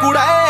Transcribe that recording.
curar.